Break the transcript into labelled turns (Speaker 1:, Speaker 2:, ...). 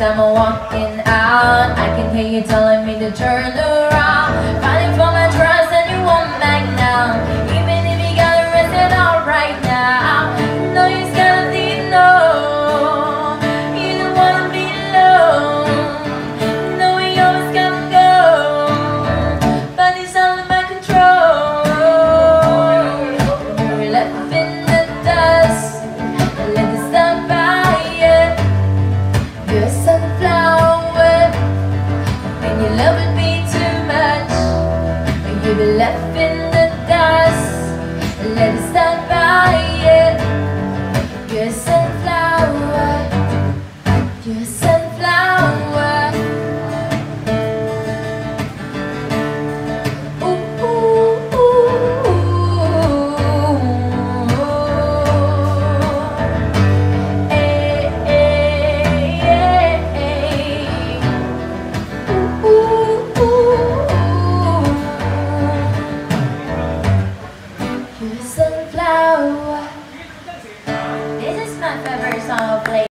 Speaker 1: time I'm walking out. I can hear you telling me to turn around left in the dust. Let by it. sunflower. This is my favorite song play.